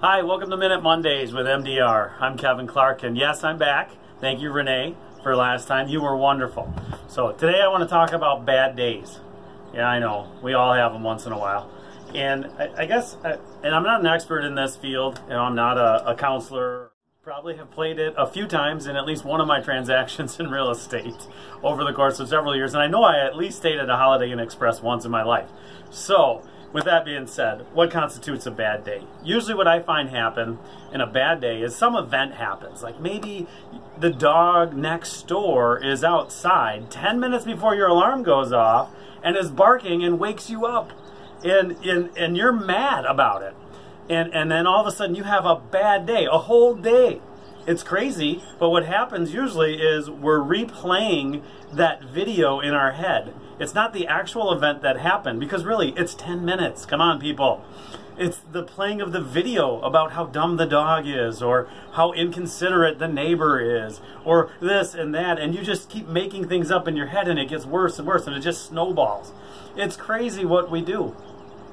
Hi, welcome to Minute Mondays with MDR. I'm Kevin Clark, and yes, I'm back. Thank you, Renee, for last time. You were wonderful. So today I want to talk about bad days. Yeah, I know. We all have them once in a while. And I, I guess, I, and I'm not an expert in this field. and I'm not a, a counselor. Probably have played it a few times in at least one of my transactions in real estate over the course of several years. And I know I at least stayed at a Holiday Inn Express once in my life. So with that being said, what constitutes a bad day? Usually what I find happen in a bad day is some event happens. Like maybe the dog next door is outside 10 minutes before your alarm goes off and is barking and wakes you up. And, and, and you're mad about it. And, and then all of a sudden you have a bad day, a whole day. It's crazy, but what happens usually is we're replaying that video in our head. It's not the actual event that happened because really it's 10 minutes. Come on, people. It's the playing of the video about how dumb the dog is or how inconsiderate the neighbor is or this and that. And you just keep making things up in your head and it gets worse and worse and it just snowballs. It's crazy what we do.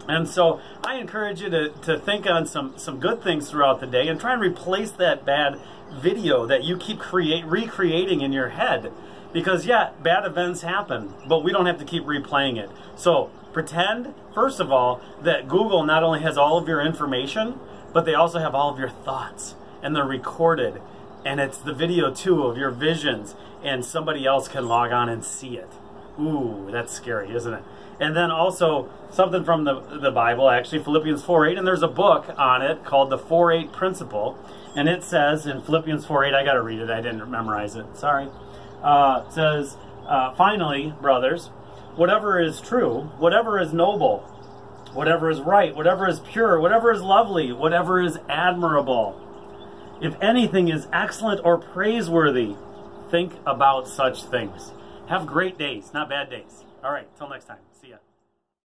And so I encourage you to, to think on some, some good things throughout the day and try and replace that bad video that you keep create recreating in your head. Because yeah, bad events happen, but we don't have to keep replaying it. So pretend, first of all, that Google not only has all of your information, but they also have all of your thoughts and they're recorded. And it's the video too of your visions and somebody else can log on and see it. Ooh, that's scary, isn't it? And then also something from the, the Bible, actually, Philippians 4.8, and there's a book on it called the 4.8 Principle. And it says in Philippians 4.8, I got to read it, I didn't memorize it, sorry. Uh, says, uh, finally, brothers, whatever is true, whatever is noble, whatever is right, whatever is pure, whatever is lovely, whatever is admirable, if anything is excellent or praiseworthy, think about such things. Have great days, not bad days. All right, till next time. See ya.